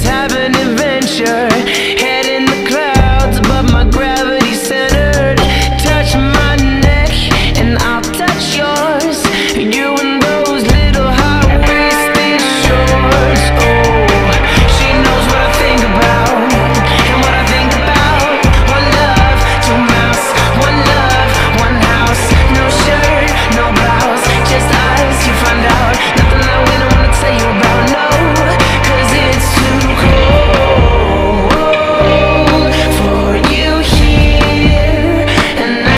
have it